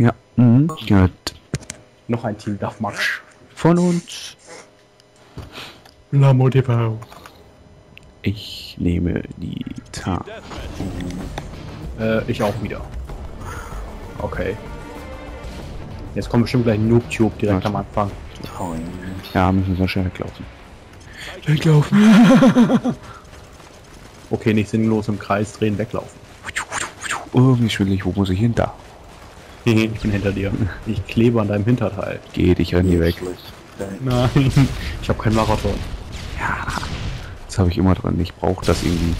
Ja. Mhm. Gut. Noch ein Team darf Matsch. Von uns. La Motivao. Ich nehme die Tar. Äh, ich auch wieder. Okay. Jetzt kommt bestimmt gleich Noobtube direkt Was? am Anfang. Ja, müssen wir schnell weglaufen. Weglaufen. Okay, nicht sinnlos im Kreis drehen, weglaufen. Irgendwie schwindelig, wo muss ich hin? Da. Ich bin hinter dir. Ich klebe an deinem Hinterteil. Geh dich renn hier weg. Nein. Ich habe keinen Marathon. Ja. Das habe ich immer drin. Ich brauche das irgendwie.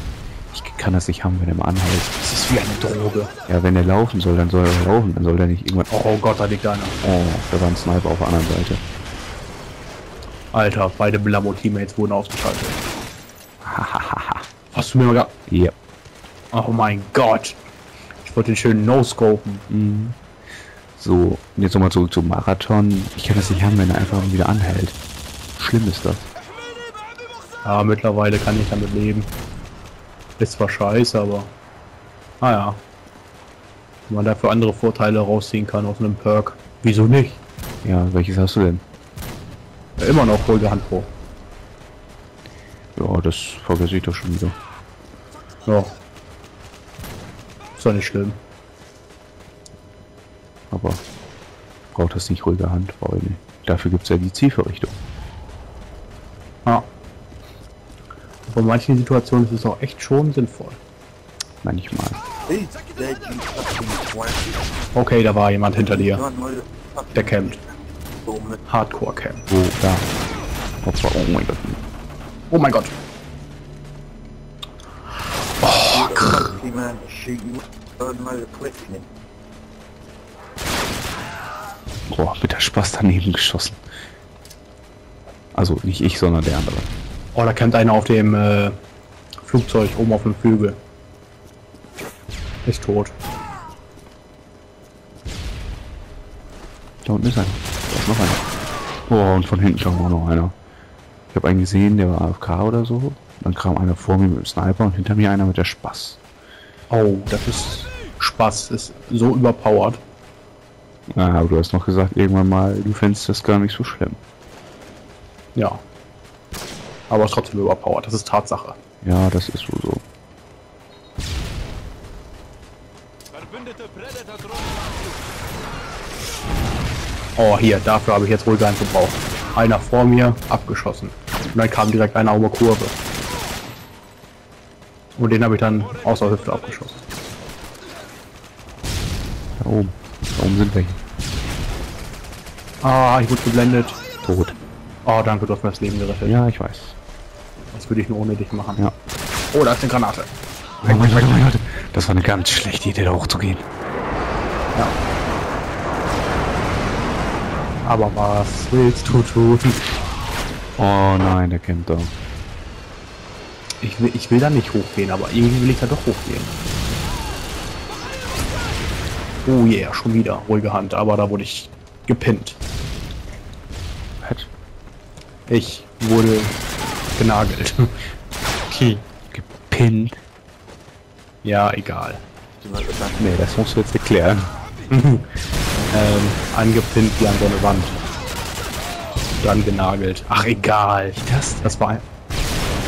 Ich kann das nicht haben, wenn er mal anhält. Das ist wie eine Droge. Ja, wenn er laufen soll, dann soll er laufen. Dann soll er nicht irgendwann. Oh Gott, da liegt einer. Oh, da war ein Sniper auf der anderen Seite. Alter, beide Blamo-Teammates wurden ausgeschaltet. Hahaha. Hast du mir mal ge... ja. Oh mein Gott. Ich wollte den schönen No-Scopen. Mhm. So, jetzt nochmal zurück zum Marathon. Ich kann das nicht haben, wenn er einfach wieder anhält. Schlimm ist das. Ja, mittlerweile kann ich damit leben. Ist zwar scheiße, aber... Naja. Wenn man dafür andere Vorteile rausziehen kann aus einem Perk. Wieso nicht? Ja, welches hast du denn? Ja, immer noch ruhige Hand pro. Ja, das vergesse ich doch schon wieder. Ja. Ist doch nicht schlimm. Aber braucht das nicht ruhige Hand, weil dafür gibt es ja die Zielverrichtung. Ja. Aber in manchen Situationen ist es auch echt schon sinnvoll. Manchmal. Okay, da war jemand hinter dir. Der campt. Hardcore Camp. Wo? Da. Oh, zwar, oh mein Gott. Oh mein Gott. Boah, mit der Spaß daneben geschossen. Also nicht ich, sondern der andere. Oh, da campt einer auf dem äh, Flugzeug oben auf dem Flügel. Ist tot. Da unten ist einer. Da ist noch einer. Boah, und von hinten kam auch noch einer. Ich habe einen gesehen, der war AFK oder so. Dann kam einer vor mir mit dem Sniper und hinter mir einer mit der Spaß. Oh, das ist Spaß. Ist so überpowered. Ja, aber du hast noch gesagt irgendwann mal, du findest das gar nicht so schlimm. Ja. Aber trotzdem überpowered. Das ist Tatsache. Ja, das ist wohl so. Oh, hier, dafür habe ich jetzt wohl gar nicht gebraucht. Einer vor mir, abgeschossen. Und dann kam direkt einer um die Kurve. Und den habe ich dann aus der Hüfte abgeschossen. Da oben. Da oben sind wir hier. Ah, ich wurde geblendet. Tot. Oh, danke, du hast mir das Leben gerettet. Ja, ich weiß. Das würde ich nur ohne dich machen. Ja. Oh, da ist eine Granate. Oh mein Gott, oh mein Gott. Das war eine ganz schlechte Idee, da hochzugehen. Ja. Aber was willst du tun? Oh nein, der kennt da. Ich will, ich will da nicht hochgehen, aber irgendwie will ich da doch hochgehen. Oh yeah, schon wieder. Ruhige Hand, aber da wurde ich gepinnt. Hat Ich wurde genagelt. okay. gepinnt. Ja, egal. Nee, das musst du jetzt erklären. ähm, angepinnt wie an so eine Wand. Dann genagelt. Ach, egal. Das? Das war ein,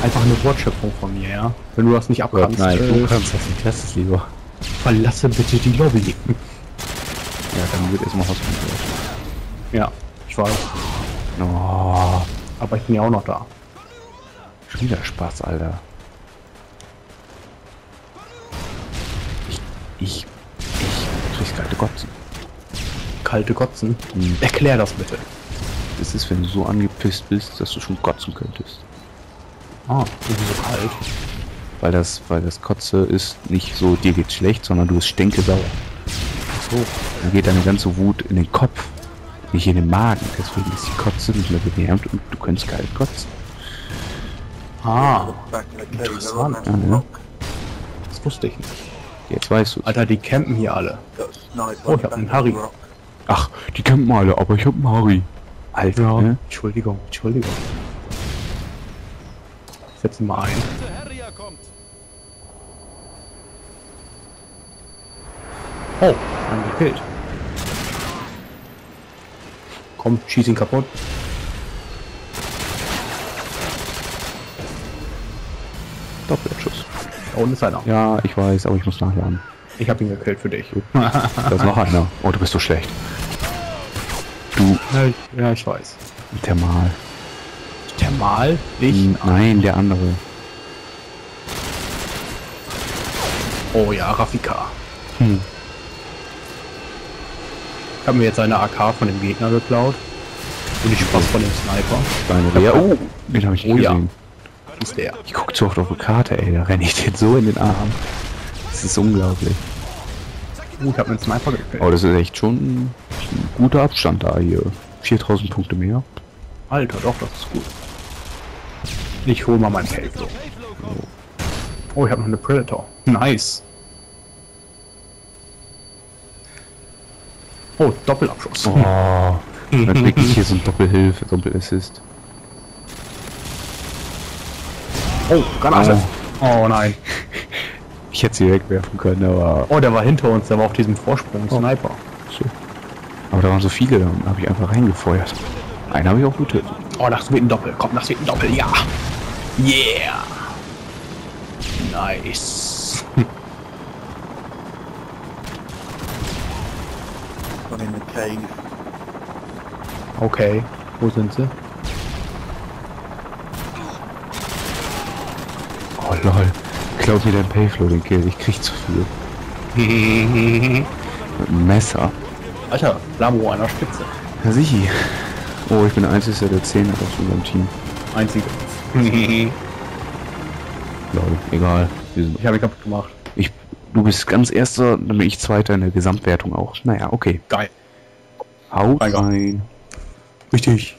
einfach eine Wortschöpfung von mir, ja? Wenn du das nicht abkannst, Nein, äh, du kannst das nicht. Das ist lieber. verlasse bitte die Lobby. Ja, dann wird erstmal hospitiert. ja, ich weiß. Oh, Aber ich bin ja auch noch da. schon wieder Spaß, Alter. Ich, ich, ich krieg kalte Kotzen. Kalte Kotzen. Hm. Erklär das bitte. Das ist, wenn du so angepisst bist, dass du schon kotzen könntest. Ah, irgendwie so kalt. Weil das, weil das Kotze ist nicht so, dir geht's schlecht, sondern du bist stinkesauer. So. Dann geht deine ganze Wut in den Kopf, nicht in den Magen. Deswegen ist die Kotze nicht mehr gewärmt und du könntest kalt kotzen. Ah, Interessant. Ja, ja. das wusste ich nicht. Jetzt weißt du. Alter, die campen hier alle. Oh, ich hab einen Harry. Ach, die campen alle, aber ich hab einen Harry. Alter, Ja, ne? Entschuldigung, Entschuldigung. Setz ihn mal ein. Oh, einen gekillt. Komm, schieß ihn kaputt. Doppelschuss. Da unten ist einer. Ja, ich weiß, aber ich muss nachladen. Ich habe ihn gekillt für dich. Da ist noch einer. Oh, du bist so schlecht. Du, Ja, ich, ja, ich weiß. Thermal. Thermal? Ich? Nein, der andere. Oh ja, Rafika. Hm. Ich habe mir jetzt eine AK von dem Gegner geklaut. Und die Spaß von dem Sniper. Deine Leer. Oh, den habe ich Oh ja. gesehen. Ist der. Ich guck zu oft auf die Karte, ey. Da renne ich den so in den Arm. Das ist unglaublich. Oh, ich habe einen Sniper gekillt. Aber das ist echt schon ein guter Abstand da hier. 4000 Punkte mehr. Alter, doch, das ist gut. Ich hol mal mein Payflow. Oh, ich habe noch eine Predator. Nice. Oh, Doppelabschuss. Oh, dann wirklich hier so ein Doppelhilfe, Doppelassist. Oh, Granate. Oh nein. Ich hätte sie wegwerfen können, aber, Oh, der war hinter uns, der war auf diesem Vorsprung. Sniper. so. aber da waren so viele, da habe ich einfach reingefeuert. Einen habe ich auch getötet. Oh, das wird ein Doppel. Komm, das wird ein Doppel. Ja. Yeah. Nice. In the cave. Okay. Wo sind sie? Oh lol. Klaut mir dein Payflow den Kill, ich krieg zu viel. Mit einem Messer. Alter, Lamo an der Spitze. Ja, sichi. Oh, ich bin der Einzige, der 10 hat aus unserem Team. Einzige. Lol, egal. Wir sind, Ich habe ihn kaputt gemacht. ich, du bist ganz erster, dann bin ich zweiter in der Gesamtwertung auch. Naja, okay. Geil. Haut Gott. rein. Richtig.